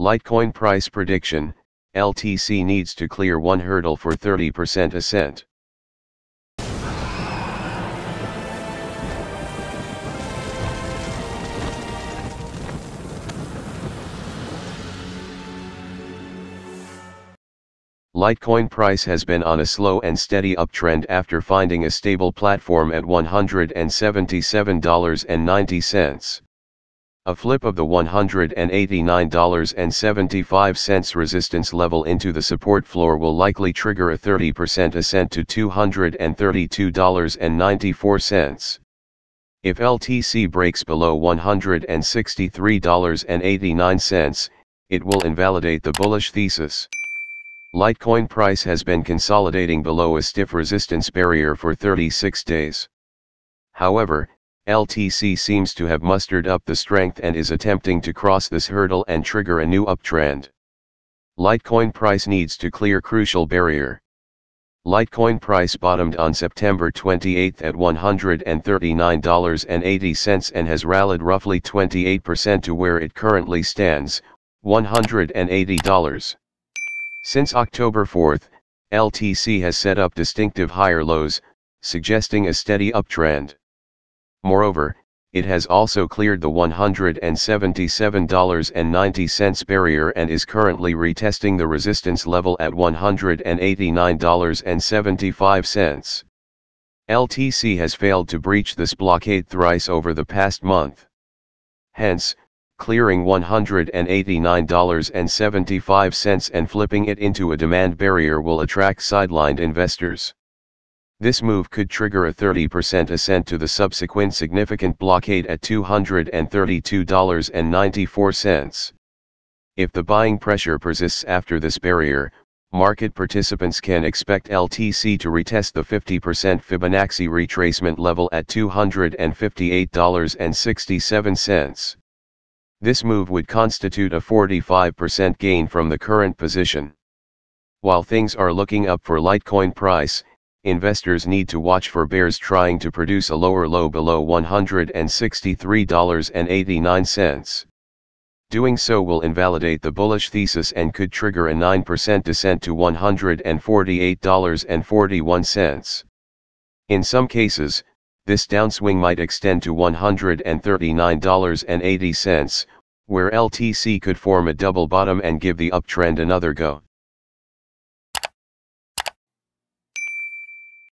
Litecoin price prediction, LTC needs to clear one hurdle for 30% ascent. Litecoin price has been on a slow and steady uptrend after finding a stable platform at $177.90. A flip of the $189.75 resistance level into the support floor will likely trigger a 30% ascent to $232.94. If LTC breaks below $163.89, it will invalidate the bullish thesis. Litecoin price has been consolidating below a stiff resistance barrier for 36 days. However, LTC seems to have mustered up the strength and is attempting to cross this hurdle and trigger a new uptrend. Litecoin price needs to clear crucial barrier. Litecoin price bottomed on September 28 at $139.80 and has rallied roughly 28% to where it currently stands, $180. Since October 4, LTC has set up distinctive higher lows, suggesting a steady uptrend. Moreover, it has also cleared the $177.90 barrier and is currently retesting the resistance level at $189.75. LTC has failed to breach this blockade thrice over the past month. Hence, clearing $189.75 and flipping it into a demand barrier will attract sidelined investors. This move could trigger a 30% ascent to the subsequent significant blockade at $232.94. If the buying pressure persists after this barrier, market participants can expect LTC to retest the 50% Fibonacci retracement level at $258.67. This move would constitute a 45% gain from the current position. While things are looking up for Litecoin price, investors need to watch for bears trying to produce a lower low below $163.89. Doing so will invalidate the bullish thesis and could trigger a 9% descent to $148.41. In some cases, this downswing might extend to $139.80, where LTC could form a double bottom and give the uptrend another go.